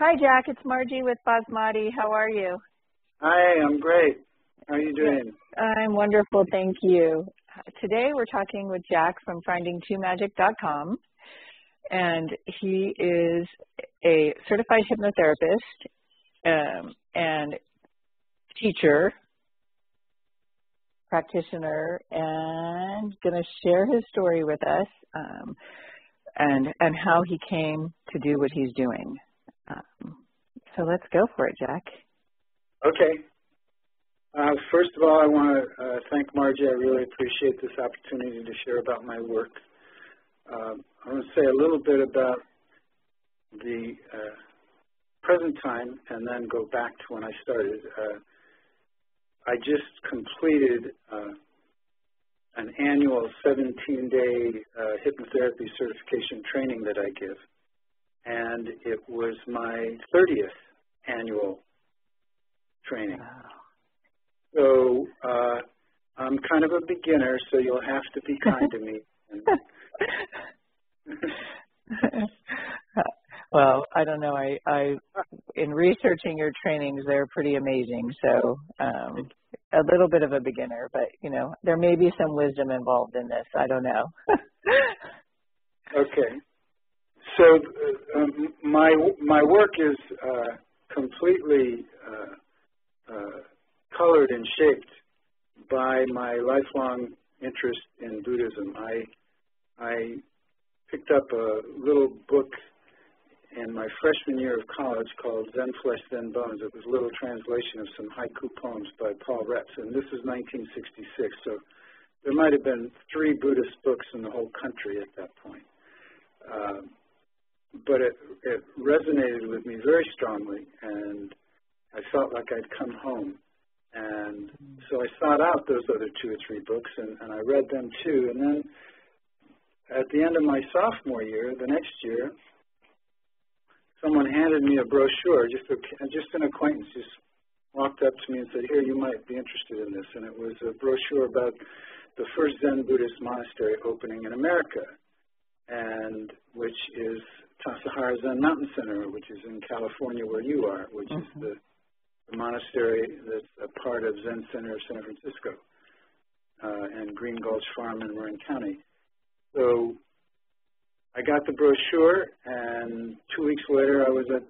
Hi, Jack. It's Margie with Basmati. How are you? Hi, I'm great. How are you doing? I'm wonderful, thank you. Today we're talking with Jack from findingtruemagic.com, and he is a certified hypnotherapist um, and teacher, practitioner, and going to share his story with us um, and and how he came to do what he's doing. Um, so let's go for it, Jack. Okay. Uh, first of all, I want to uh, thank Margie. I really appreciate this opportunity to share about my work. Uh, I want to say a little bit about the uh, present time and then go back to when I started. Uh, I just completed uh, an annual 17-day hypnotherapy certification training that I give and it was my 30th annual training. Wow. So uh, I'm kind of a beginner, so you'll have to be kind to me. well, I don't know. I, I, in researching your trainings, they're pretty amazing. So, um, a little bit of a beginner, but you know, there may be some wisdom involved in this. I don't know. okay. So uh, um, my my work is uh, completely uh, uh, colored and shaped by my lifelong interest in Buddhism. I I picked up a little book in my freshman year of college called Zen Flesh, Zen Bones. It was a little translation of some haiku poems by Paul Reps, and this is 1966. So there might have been three Buddhist books in the whole country at that point. Um, but it, it resonated with me very strongly, and I felt like I'd come home. And so I sought out those other two or three books, and, and I read them too. And then at the end of my sophomore year, the next year, someone handed me a brochure, just a, just an acquaintance, just walked up to me and said, "Here, you might be interested in this." And it was a brochure about the first Zen Buddhist monastery opening in America, and which is Tassajara Zen Mountain Center, which is in California where you are, which mm-hmm. is the, the, monastery that's a part of Zen Center of San Francisco uh, and Green Gulch Farm in Marin County. So I got the brochure, and two weeks later I was at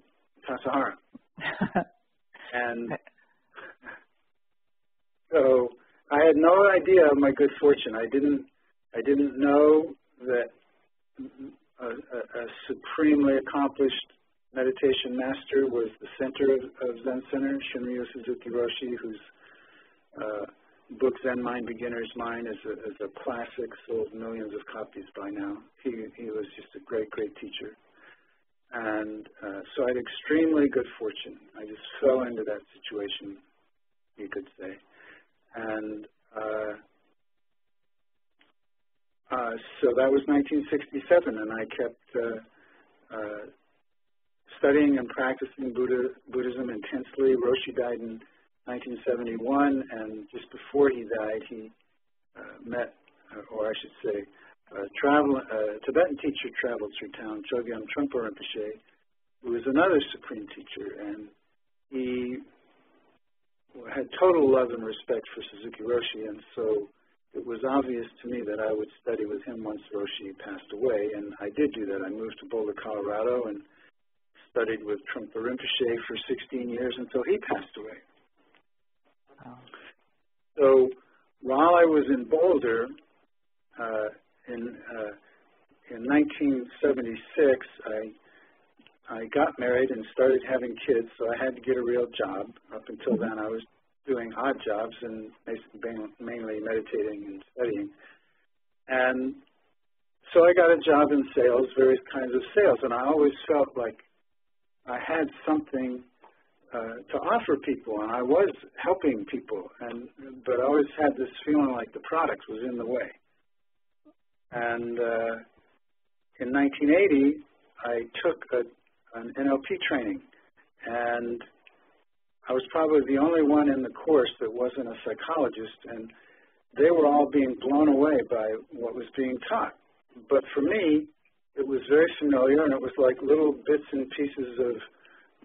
Tassajara. and so I had no idea of my good fortune. I didn't I didn't know that a, a, supremely accomplished meditation master was the center of, of Zen Center, Shunryu Suzuki Roshi, whose uh, book Zen Mind Beginner's Mind is a, is a classic, sold millions of copies by now. He, he was just a great, great teacher. And uh, so I had extremely good fortune. I just fell into that situation, you could say. And uh, uh, so that was 1967, and I kept uh, uh, studying and practicing Buddha, Buddhism intensely. Roshi died in 1971, and just before he died, he uh, met, uh, or I should say, a travel, a Tibetan teacher traveled through town, Chogyam Trungpa Rinpoche, who was another supreme teacher, and he had total love and respect for Suzuki Roshi, and so it was obvious to me that I would study with him once Roshi passed away, and I did do that. I moved to Boulder, Colorado, and studied with Trungpa Rinpoche for 16 years until he passed away. Wow. So while I was in Boulder, uh, in uh, in 1976, I I got married and started having kids, so I had to get a real job. Up until then, I was doing odd jobs and mainly meditating and studying. And so I got a job in sales, various kinds of sales, and I always felt like I had something uh, to offer people, and I was helping people, and but I always had this feeling like the product was in the way. And uh, in 1980, I took a, an NLP training, and I was probably the only one in the course that wasn't a psychologist, and they were all being blown away by what was being taught. But for me, it was very familiar, and it was like little bits and pieces of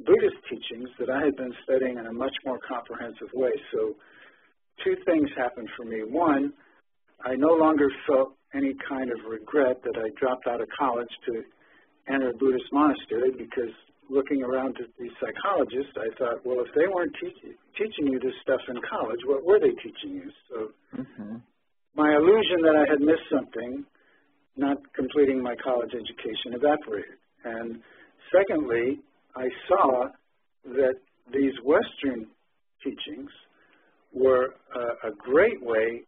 Buddhist teachings that I had been studying in a much more comprehensive way. So two things happened for me. One, I no longer felt any kind of regret that I dropped out of college to enter a Buddhist monastery because looking around at these psychologists, I thought, well, if they weren't teach- teaching you this stuff in college, what were they teaching you? So mm-hmm. my illusion that I had missed something, not completing my college education, evaporated. And secondly, I saw that these Western teachings were a, a great way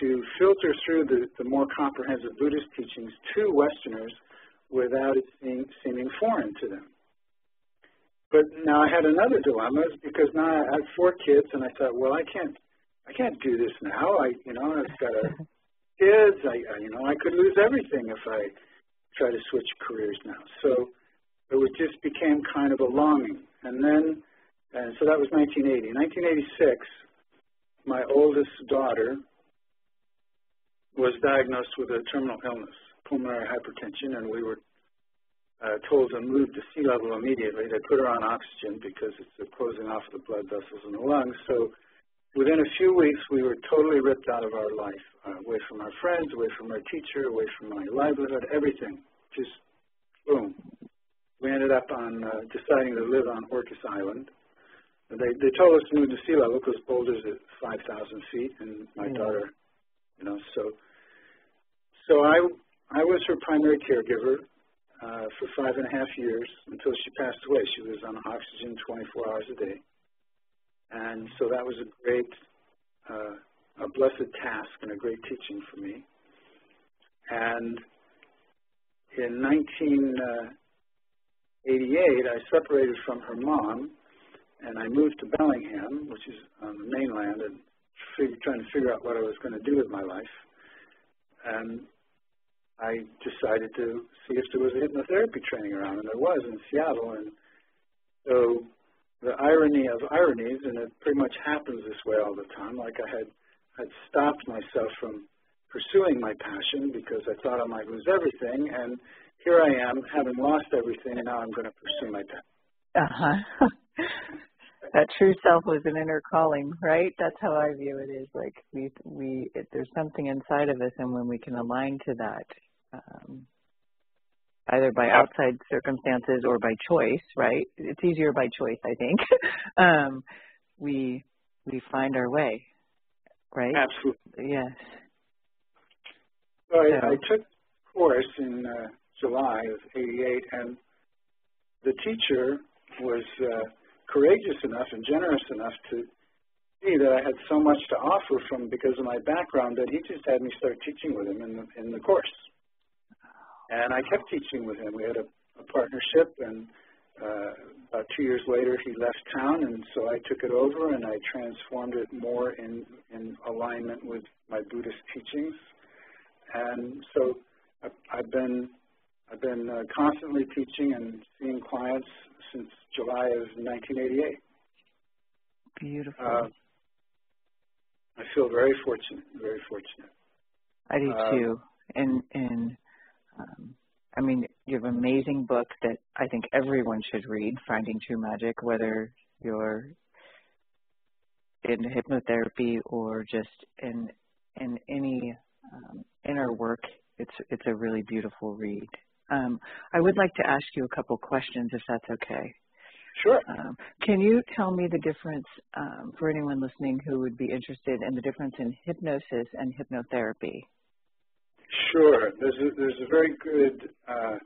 to filter through the, the more comprehensive Buddhist teachings to Westerners without it seeming, seeming foreign to them. But now I had another dilemma because now I had four kids, and I thought, well, I can't, I can't do this now. I, you know, I've got a kids. I, I, you know, I could lose everything if I try to switch careers now. So it just became kind of a longing. And then, and so that was 1980. 1986, my oldest daughter was diagnosed with a terminal illness, pulmonary hypertension, and we were uh, told to move to sea level immediately. They put her on oxygen because it's the closing off of the blood vessels in the lungs. So within a few weeks, we were totally ripped out of our life, uh, away from our friends, away from our teacher, away from my livelihood, everything. Just boom. We ended up on uh, deciding to live on Orcas Island. They they told us to move to sea level because Boulder's at 5,000 feet, and my mm-hmm. daughter, you know, so so I I was her primary caregiver uh, for five and a half years until she passed away. She was on oxygen 24 hours a day. And so that was a great, uh, a blessed task and a great teaching for me. And in 1988, I separated from her mom and I moved to Bellingham, which is on the mainland, and fig- trying to figure out what I was going to do with my life. And I decided to see if there was a hypnotherapy training around, and there was in Seattle. And so the irony of ironies, and it pretty much happens this way all the time, like I had had stopped myself from pursuing my passion because I thought I might lose everything, and here I am having lost everything, and now I'm going to pursue my passion. Uh huh. that true self was an inner calling, right? That's how I view it. Is like we we it, there's something inside of us, and when we can align to that, um, either by outside circumstances or by choice, right? It's easier by choice, I think. um, we we find our way, right? Absolutely. Yes. So I, I took a course in uh, July of '88, and the teacher was uh, courageous enough and generous enough to see that I had so much to offer from because of my background that he just had me start teaching with him in the in the course. And I kept teaching with him. We had a, a partnership, and uh, about two years later, he left town, and so I took it over and I transformed it more in, in alignment with my Buddhist teachings. And so I've been I've been uh, constantly teaching and seeing clients since July of 1988. Beautiful. Uh, I feel very fortunate, very fortunate. I do uh, too. And and um, I mean, you have an amazing book that I think everyone should read, Finding True Magic, whether you're in hypnotherapy or just in in any um, inner work. It's it's a really beautiful read. Um, I would like to ask you a couple questions, if that's okay. Sure. Um, can you tell me the difference um, for anyone listening who would be interested in the difference in hypnosis and hypnotherapy? Sure. There's a, there's a very good uh,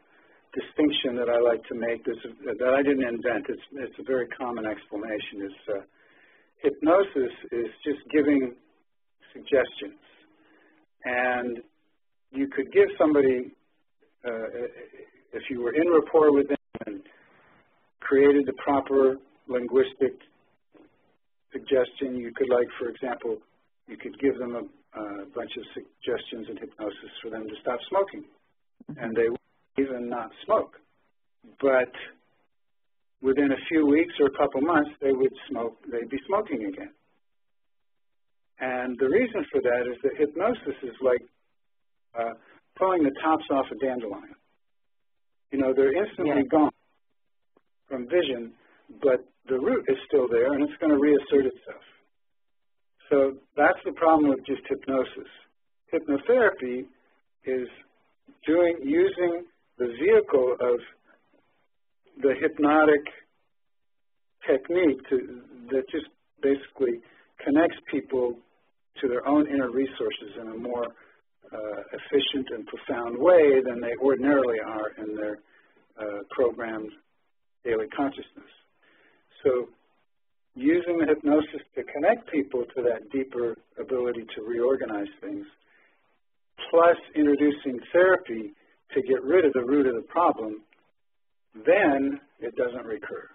distinction that I like to make a, that I didn't invent. It's, it's a very common explanation. Is uh, hypnosis is just giving suggestions, and you could give somebody uh, if you were in rapport with them and created the proper linguistic suggestion. You could, like, for example, you could give them a a bunch of suggestions and hypnosis for them to stop smoking. Mm-hmm. And they would even not smoke. But within a few weeks or a couple months, they would smoke, they'd be smoking again. And the reason for that is that hypnosis is like uh, pulling the tops off a dandelion. You know, they're instantly yeah. gone from vision, but the root is still there and it's going to reassert itself. So that's the problem with just hypnosis. Hypnotherapy is doing using the vehicle of the hypnotic technique to, that just basically connects people to their own inner resources in a more uh, efficient and profound way than they ordinarily are in their uh, programmed daily consciousness. So using the hypnosis to connect people to that deeper ability to reorganize things, plus introducing therapy to get rid of the root of the problem, then it doesn't recur.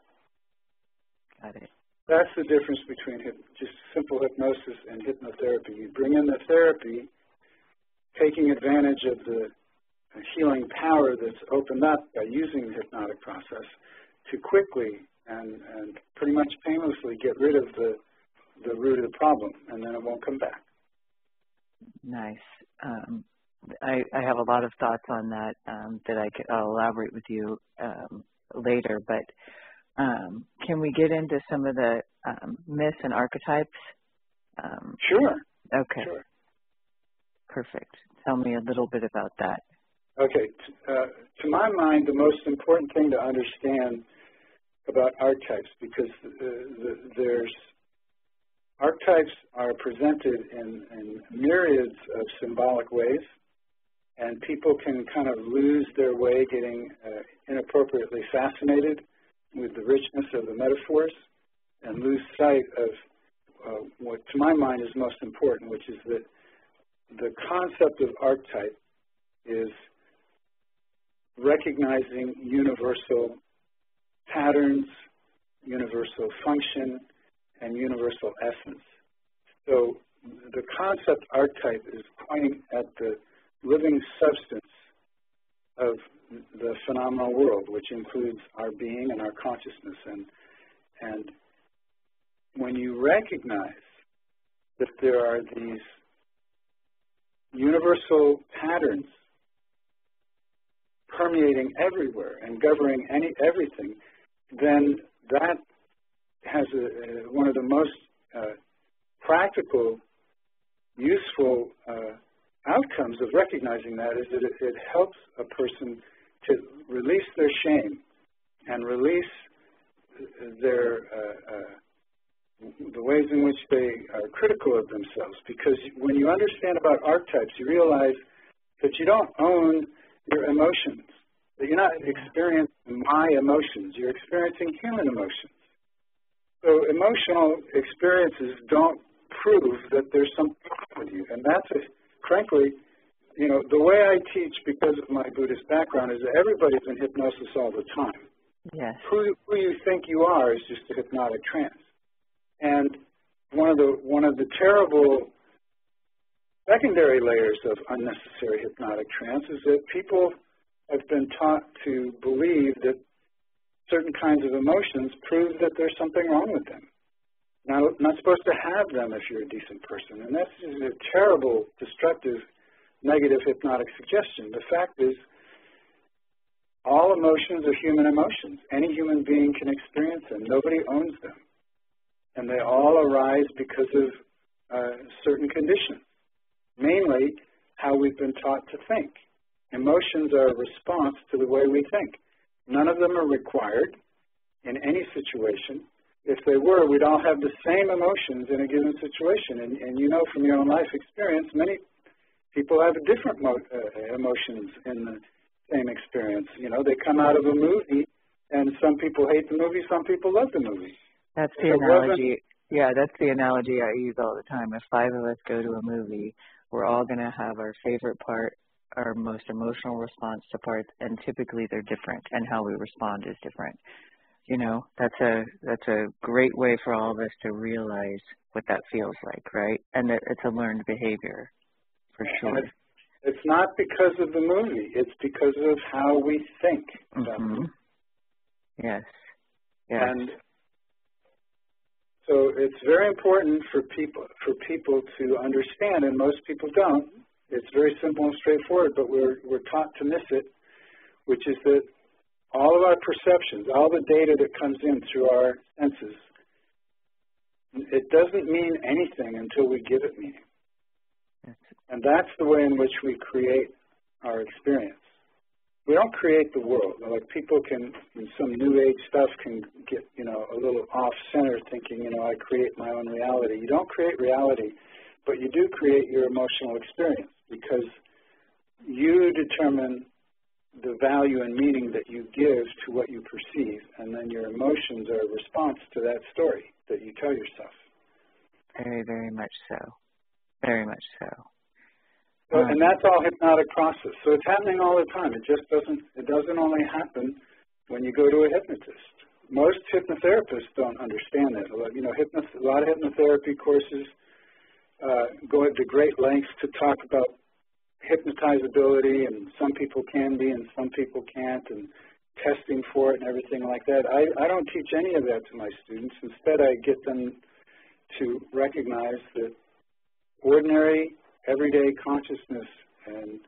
Got it. That's the difference between just simple hypnosis and hypnotherapy. You bring in the therapy, taking advantage of the healing power that's opened up by using the hypnotic process to quickly and, and pretty much painlessly get rid of the, the root of the problem, and then it won't come back. Nice. Um, I, I have a lot of thoughts on that um, that I could, I'll elaborate with you um, later, but um, can we get into some of the um, myths and archetypes? Um, sure. Okay. Sure. Perfect. Tell me a little bit about that. Okay. Uh, to my mind, the most important thing to understand about archetypes, because uh, the, there's archetypes are presented in, in myriads of symbolic ways, and people can kind of lose their way getting uh, inappropriately fascinated with the richness of the metaphors and lose sight of uh, what, to my mind, is most important, which is that the concept of archetype is recognizing universal patterns, universal function, and universal essence. So the concept archetype is pointing at the living substance of the phenomenal world, which includes our being and our consciousness. And, and when you recognize that there are these universal patterns permeating everywhere and governing any everything, then that has a, one of the most uh, practical, useful uh, outcomes of recognizing that is that it, it helps a person to release their shame and release their uh, uh, the ways in which they are critical of themselves. Because when you understand about archetypes, you realize that you don't own your emotions. That you're not experiencing my emotions. You're experiencing human emotions. So emotional experiences don't prove that there's something wrong with you, and that's a frankly, you know, the way I teach because of my Buddhist background is that everybody's in hypnosis all the time. Yes. Who, who you think you are is just a hypnotic trance. And one of the one of the terrible secondary layers of unnecessary hypnotic trance is that people have been taught to believe that certain kinds of emotions prove that there's something wrong with them not, not supposed to have them if you're a decent person. And that's a terrible, destructive, negative hypnotic suggestion. The fact is, all emotions are human emotions. Any human being can experience them. Nobody owns them. And they all arise because of uh, certain conditions, mainly how we've been taught to think. Emotions are a response to the way we think. None of them are required in any situation if they were, we'd all have the same emotions in a given situation. And, and you know from your own life experience, many people have different mo- uh, emotions in the same experience. You know, they come out of a movie, and some people hate the movie, some people love the movie. That's the analogy. Yeah, that's the analogy I use all the time. If five of us go to a movie, we're all going to have our favorite part, our most emotional response to parts, and typically they're different, and how we respond is different. You know that's a that's a great way for all of us to realize what that feels like right? And that it's a learned behavior for sure. it's, it's not because of the movie it's because of how we think mm-hmm. yes yes. And so it's very important for people for people to understand and most people don't it's very simple and straightforward but we're we're taught to miss it which is that all of our perceptions, all the data that comes in through our senses, it doesn't mean anything until we give it meaning. And that's the way in which we create our experience. We don't create the world. Like people can, some new age stuff, can get, you know, a little off center thinking, you know, I create my own reality. You don't create reality, but you do create your emotional experience because you determine the value and meaning that you give to what you perceive, and then your emotions are a response to that story that you tell yourself. Very, very much so. Very much so. so um, and that's all hypnotic process. So it's happening all the time. It just doesn't. It doesn't only happen when you go to a hypnotist. Most hypnotherapists don't understand that. You know, hypno, a lot of hypnotherapy courses uh, go into great lengths to talk about hypnotizability, and some people can be, and some people can't, and testing for it and everything like that. I, I don't teach any of that to my students. Instead, I get them to recognize that ordinary, everyday consciousness and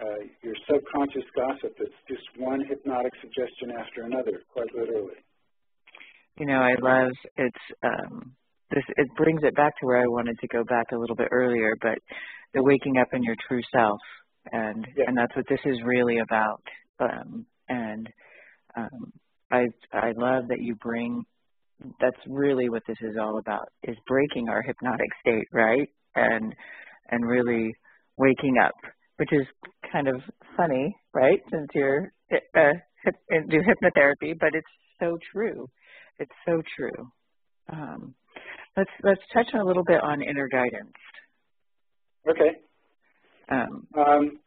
uh, your subconscious gossip, it's just one hypnotic suggestion after another, quite literally. You know, I love it's um, this. It brings it back to where I wanted to go back a little bit earlier, but the waking up in your true self, and yeah. and that's what this is really about. Um, and um, I I love that you bring. That's really what this is all about: is breaking our hypnotic state, right? And and really waking up, which is kind of funny, right? Since you're uh, hip, do hypnotherapy, but it's so true. It's so true. Um, let's let's touch on a little bit on inner guidance. Okay. Um, um,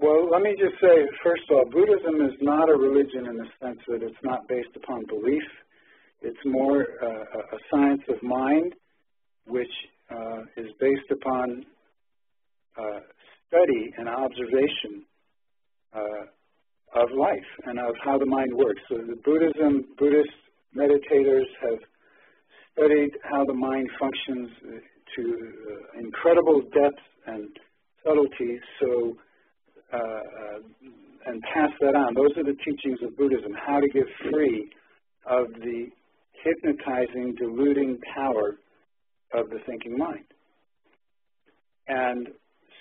well, let me just say, first of all, Buddhism is not a religion in the sense that it's not based upon belief. It's more uh, a science of mind, which uh, is based upon uh, study and observation uh, of life and of how the mind works. So the Buddhism, Buddhist meditators have studied how the mind functions to uh, incredible depth and subtlety. So, uh, uh, and pass that on. Those are the teachings of Buddhism: how to get free of the hypnotizing, deluding power of the thinking mind. And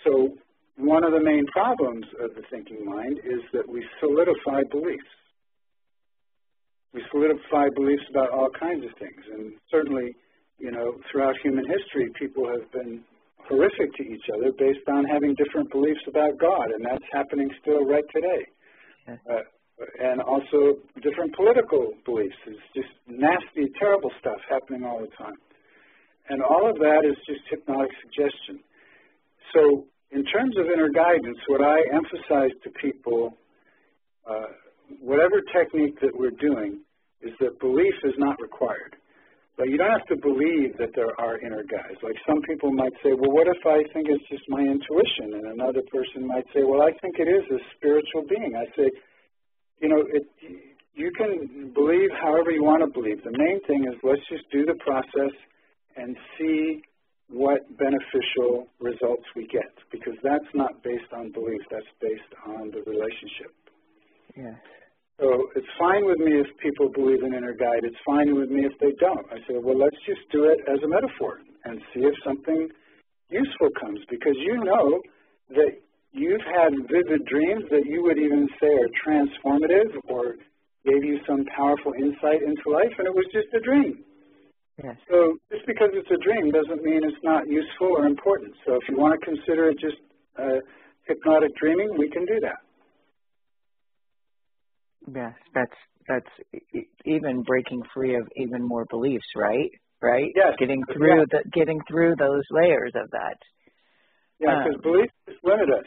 so, one of the main problems of the thinking mind is that we solidify beliefs. We solidify beliefs about all kinds of things, and certainly you know, throughout human history, people have been horrific to each other based on having different beliefs about God, and that's happening still right today. Uh, and also different political beliefs. It's just nasty, terrible stuff happening all the time. And all of that is just hypnotic suggestion. So, in terms of inner guidance, what I emphasize to people, uh, whatever technique that we're doing, is that belief is not required. But you don't have to believe that there are inner guides. Like some people might say, well, what if I think it's just my intuition? And another person might say, well, I think it is a spiritual being. I say, you know, it, you can believe however you want to believe. The main thing is let's just do the process and see what beneficial results we get because that's not based on belief, that's based on the relationship. Yes. So it's fine with me if people believe in inner guide. It's fine with me if they don't. I say, well, let's just do it as a metaphor and see if something useful comes because you know that you've had vivid dreams that you would even say are transformative or gave you some powerful insight into life, and it was just a dream. Yes. So just because it's a dream doesn't mean it's not useful or important. So if you want to consider it just uh, hypnotic dreaming, we can do that. Yes, that's that's even breaking free of even more beliefs, right? Right? Yes. Getting through yeah. the getting through those layers of that. Yeah, because um, beliefs limit us.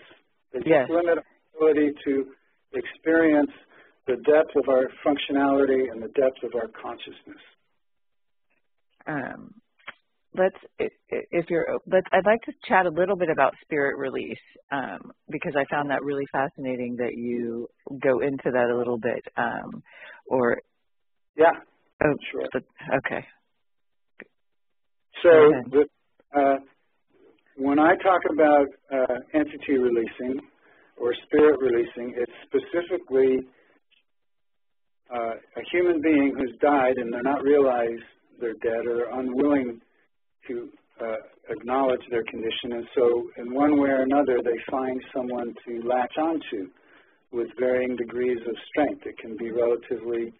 They yes. limit our ability to experience the depth of our functionality and the depth of our consciousness. Um, let's if you're let's I'd like to chat a little bit about spirit release um, because I found that really fascinating that you go into that a little bit um, or yeah. Oh sure. but, okay. So the, uh, when I talk about uh, entity releasing or spirit releasing it's specifically uh, a human being who's died and they're not realized they're dead or unwilling to uh, acknowledge their condition. And so, in one way or another, they find someone to latch onto with varying degrees of strength. It can be relatively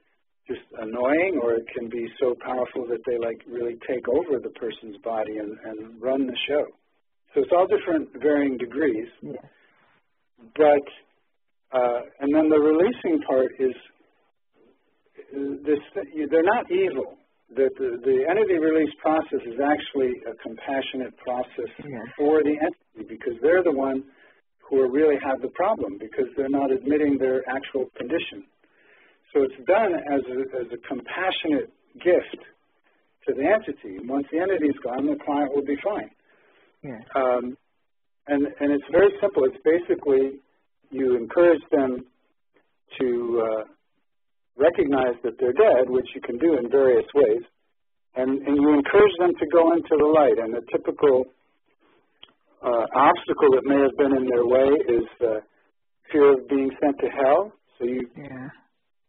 just annoying, or it can be so powerful that they like really take over the person's body and, and run the show. So it's all different, varying degrees. Yeah. But uh, and then the releasing part is this. They're not evil that the, the entity release process is actually a compassionate process yeah. for the entity because they're the one who really have the problem because they're not admitting their actual condition. So it's done as a, as a compassionate gift to the entity. And once the entity is gone, the client will be fine. Yeah. Um, and, and it's very simple. It's basically you encourage them to uh, recognize that they're dead, which you can do in various ways, and, and you encourage them to go into the light. And the typical uh, obstacle that may have been in their way is uh, fear of being sent to hell. So you yeah.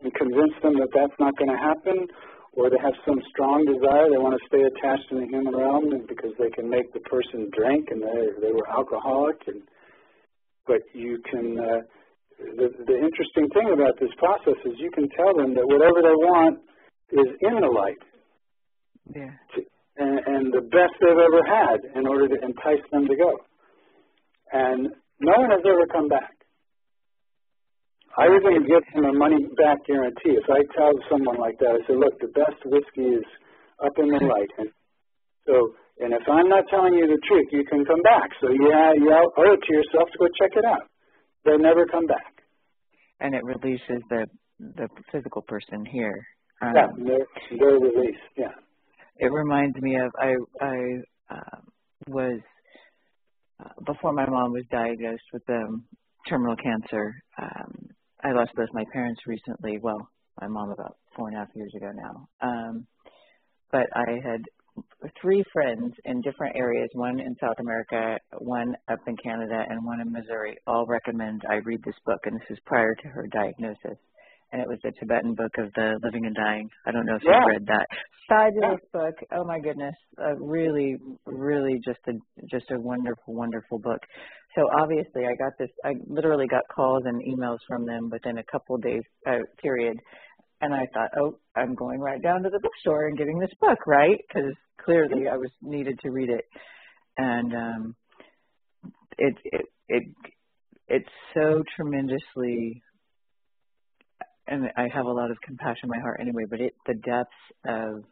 can convince them that that's not going to happen, or they have some strong desire. They want to stay attached in the human realm and because they can make the person drink and they, they were alcoholic. And, but you can. Uh, the, the interesting thing about this process is you can tell them that whatever they want is in the light. Yeah. And, and the best they've ever had in order to entice them to go. And no one has ever come back. I even give them a money back guarantee. If I tell someone like that, I say, look, the best whiskey is up in the light. And so, and if I'm not telling you the truth, you can come back. So yeah, you owe it to yourself to go check it out they never come back. And it releases the the physical person here. Um, yeah, they're, they're released. Yeah. It reminds me of I I uh, was uh, before my mom was diagnosed with um, terminal cancer. Um, I lost both my parents recently. Well, my mom about four and a half years ago now. Um, but I had three friends in different areas, one in South America, one up in Canada, and one in Missouri, all recommend I read this book, and this is prior to her diagnosis. And it was the Tibetan book of the living and dying. I don't know if yeah. you've read that. Fabulous yeah. book. Oh my goodness. Uh, really, really just a just a wonderful, wonderful book. So obviously I got this I literally got calls and emails from them within a couple of days uh, period and I thought, oh, I'm going right down to the bookstore and getting this book, right? Because clearly I was needed to read it, and um, it it it it's so tremendously, and I have a lot of compassion in my heart anyway. But it the depths of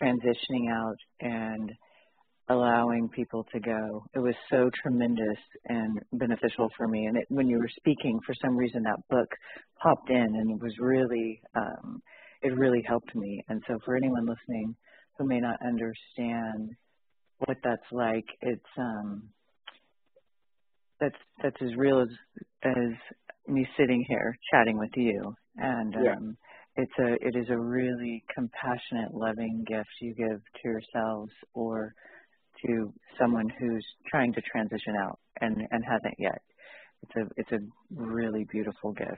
transitioning out and allowing people to go. It was so tremendous and beneficial for me. And it, when you were speaking, for some reason that book popped in and it was really, um, it really helped me. And so for anyone listening who may not understand what that's like, it's, um, that's, that's as real as, as me sitting here chatting with you. And, yeah. um, it's a, it is a really compassionate, loving gift you give to yourselves or to someone who's trying to transition out and, and hasn't yet. It's a it's a really beautiful gift.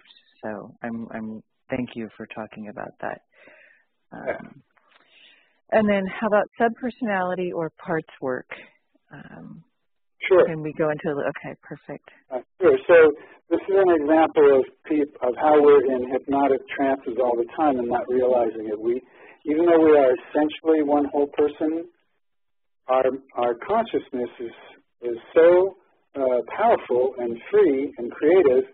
So I'm I'm thank you for talking about that. Um, and then how about subpersonality or parts work? Um, sure. Can we go into okay, perfect. Uh, sure. So this is an example of of how we're in hypnotic trances all the time and not realizing it. We even though we are essentially one whole person, our our consciousness is is so uh, powerful and free and creative,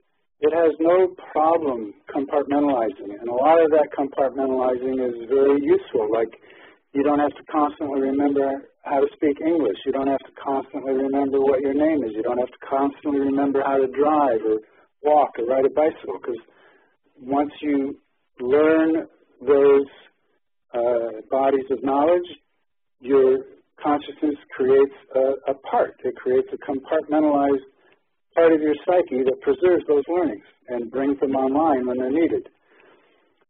it has no problem compartmentalizing. And a lot of that compartmentalizing is very useful. Like you don't have to constantly remember how to speak English. You don't have to constantly remember what your name is. You don't have to constantly remember how to drive or walk or ride a bicycle because once you learn those uh, bodies of knowledge, you're consciousness creates a, a part. It creates a compartmentalized part of your psyche that preserves those learnings and brings them online when they're needed.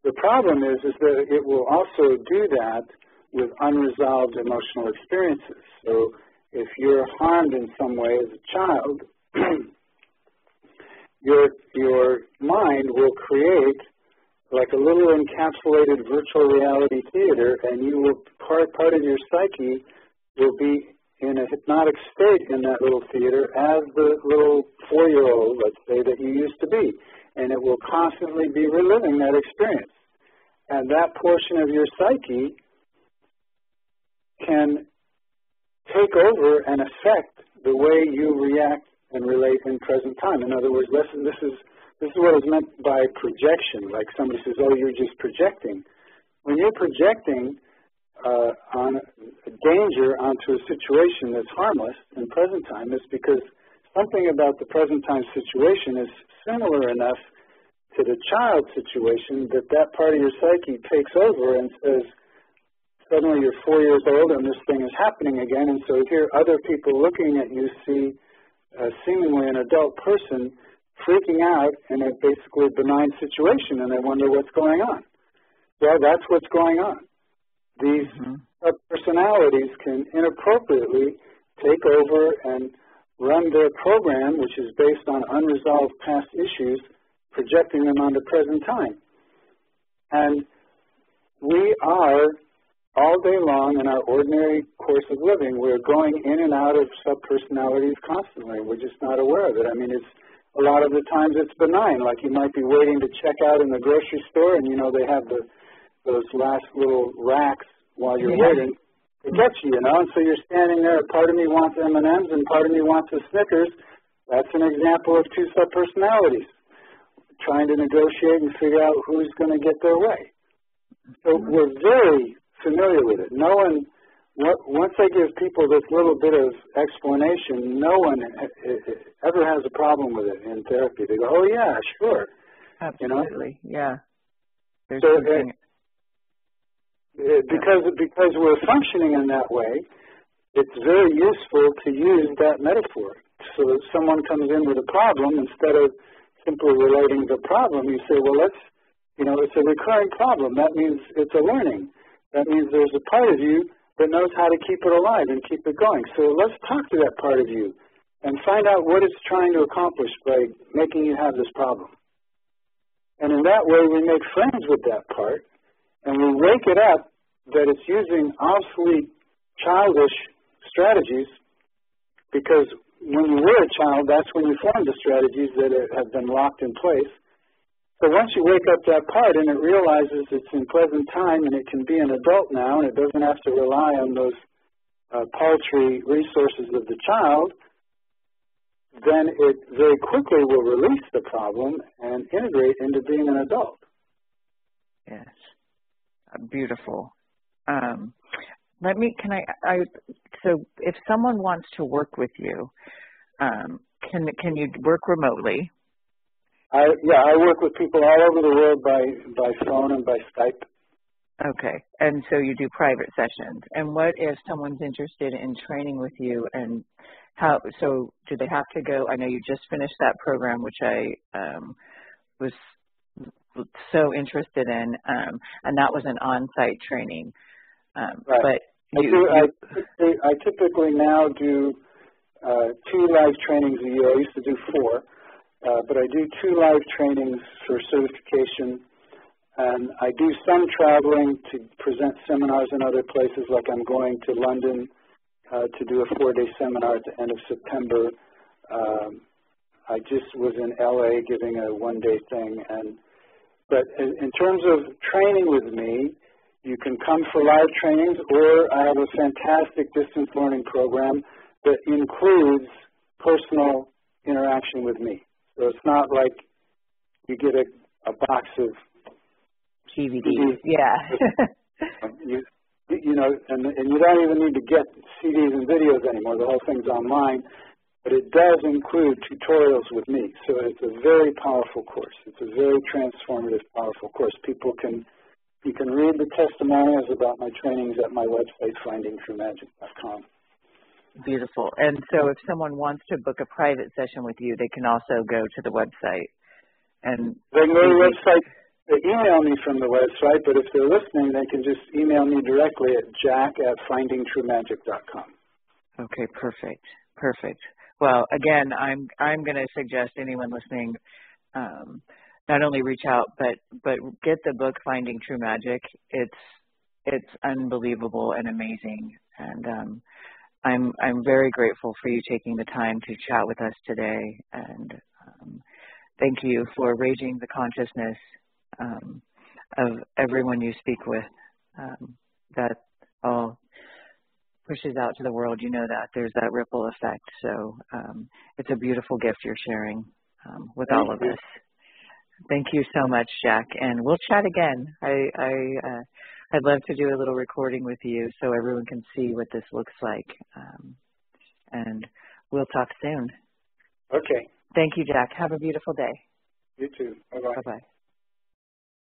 The problem is, is that it will also do that with unresolved emotional experiences. So if you're harmed in some way as a child, your, your mind will create like a little encapsulated virtual reality theater, and you will part part of your psyche will be in a hypnotic state in that little theater as the little four-year-old, let's say, that you used to be, and it will constantly be reliving that experience. And that portion of your psyche can take over and affect the way you react and relate in present time. In other words, this, this is this is what is meant by projection. Like somebody says, "Oh, you're just projecting." When you're projecting uh, on danger onto a situation that's harmless in present time, it's because something about the present time situation is similar enough to the child situation that that part of your psyche takes over and says, suddenly you're four years old and this thing is happening again, and so here other people looking at you see uh, seemingly an adult person freaking out in a basically benign situation and they wonder what's going on. Well, that's what's going on. These mm-hmm. personalities can inappropriately take over and run their program, which is based on unresolved past issues, projecting them onto present time. And we are all day long in our ordinary course of living, we're going in and out of subpersonalities constantly. We're just not aware of it. I mean, it's a lot of the times it's benign. Like you might be waiting to check out in the grocery store, and you know they have the those last little racks while you're yeah. waiting to get you, you know. And so you're standing there. Part of me wants M and M's, and part of me wants a Snickers. That's an example of two subpersonalities trying to negotiate and figure out who's going to get their way. So we're very familiar with it. No one once I give people this little bit of explanation, no one ever has a problem with it in therapy. They go, "Oh yeah, sure." Absolutely, you know? yeah. There's so something... it, because because we're functioning in that way, it's very useful to use that metaphor. So that someone comes in with a problem, instead of simply relating the problem, you say, "Well, let's," you know, it's a recurring problem. That means it's a learning. That means there's a part of you that knows how to keep it alive and keep it going. So let's talk to that part of you and find out what it's trying to accomplish by making you have this problem. And in that way, we make friends with that part and we wake it up that it's using obsolete, childish strategies because when you were a child, that's when you formed the strategies that have been locked in place. So once you wake up that part and it realizes it's in present time and it can be an adult now and it doesn't have to rely on those uh, paltry resources of the child, then it very quickly will release the problem and integrate into being an adult. Yes, uh, beautiful. Um, let me. Can I? I. So, if someone wants to work with you, um, can can you work remotely? I yeah, I work with people all over the world by by phone and by Skype. Okay, and so you do private sessions. And what if someone's interested in training with you? And how? So do they have to go? I know you just finished that program, which I um, was so interested in, um, and that was an on-site training. Um, right. But you, I, do, you, I, I typically now do uh, two live trainings a year. I used to do four. Uh, but I do two live trainings for certification, and I do some traveling to present seminars in other places, like I'm going to London uh, to do a four-day seminar at the end of September. Um, I just was in LA giving a one-day thing, and but in, in terms of training with me, you can come for live trainings, or I have a fantastic distance learning program that includes personal interaction with me. So it's not like you get a, a box of DVDs. Yeah. you, you know, and, and you don't even need to get CDs and videos anymore. The whole thing's online. But it does include tutorials with me. So it's a very powerful course. It's a very transformative, powerful course. People can, you can read the testimonials about my trainings at my website, findingtruemagic.com. Beautiful. And so if someone wants to book a private session with you, they can also go to the website and they can go to the website they email me from the website, but if they're listening, they can just email me directly at jack at findingtruemagic.com. Okay, perfect. Perfect. Well, again, I'm I'm going to suggest anyone listening um, not only reach out but but get the book Finding True Magic. It's it's unbelievable and amazing, and um, I'm I'm very grateful for you taking the time to chat with us today, and um, thank you for raising the consciousness um, of everyone you speak with. Um, that all pushes out to the world. You know that there's that ripple effect. So um, it's a beautiful gift you're sharing um, with thank all of you. us. Thank you so much, Jack, and we'll chat again. I, I uh, I'd love to do a little recording with you so everyone can see what this looks like. Um, and we'll talk soon. Okay. Thank you, Jack. Have a beautiful day. You too. Bye bye. Bye bye.